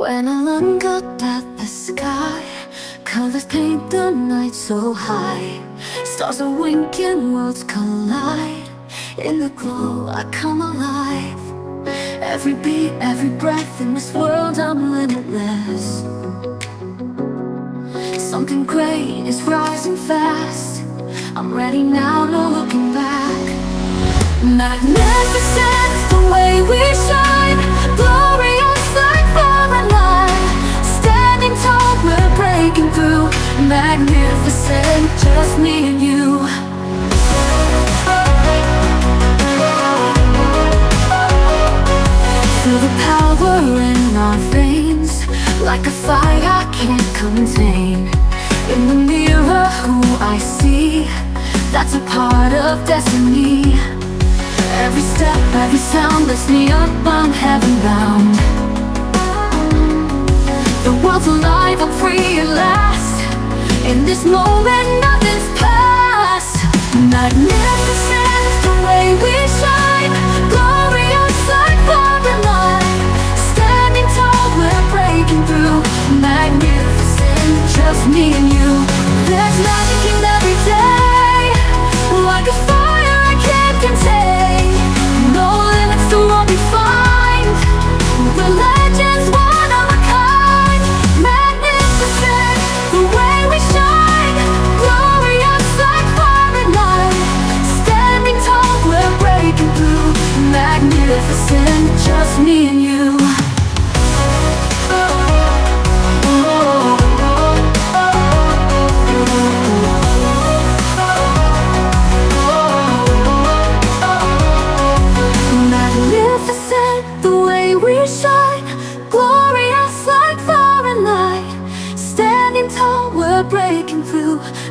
When I look up at the sky Colors paint the night so high. Stars are winking, worlds collide. In the glow I come alive. Every beat, every breath in this world I'm limitless. Something great is rising fast. I'm ready now, no looking back. Magnificent the way we shine Magnificent, just me and you. Feel the power in our veins Like a fire I can't contain. In the mirror who I see That's a part of destiny. Every step, every sound lifts me up, I'm heaven bound In this moment, nothing's past. Magnificent, the way we shine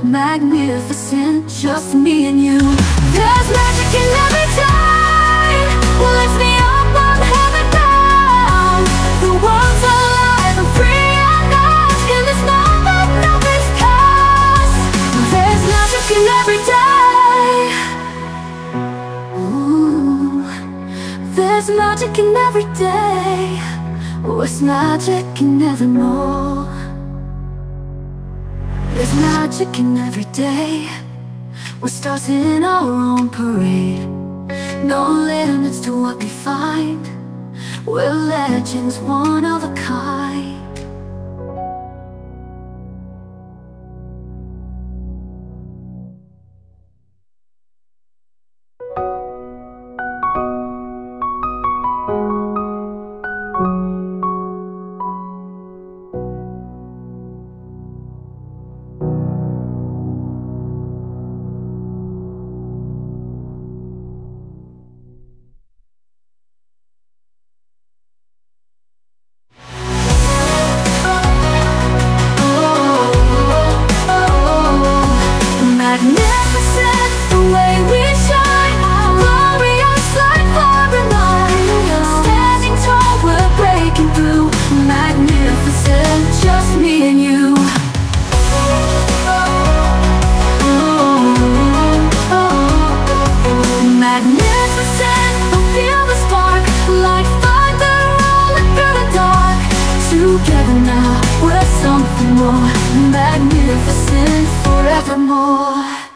Magnificent, just me and you. There's magic in every time. Lifts me up, I'm heaven bound. The world's alive, I'm free at last In this moment, nothing's past There's magic in every day. Ooh, There's magic in every day. Oh, there's magic in evermore There's magic in every day. We're stars in our own parade. No limits to what we find. We're legends, one of a kind Magnificent, just me and you. Magnificent, feel the spark Like thunder rolling through the dark. Together now, we're something more. Magnificent forevermore